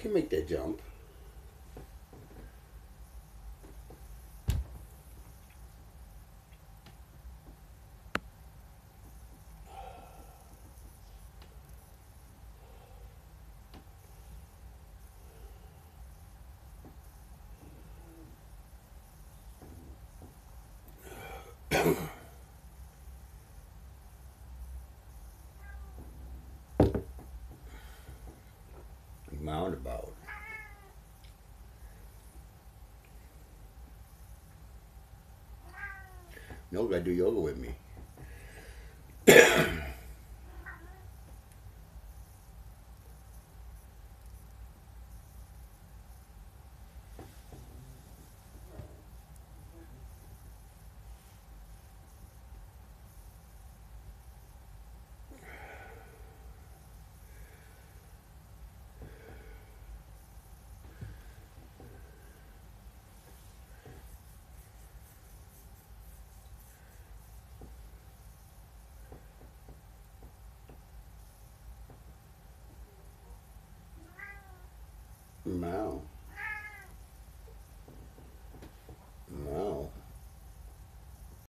can make that jump. Roundabout. No, gotta do yoga with me. Wow.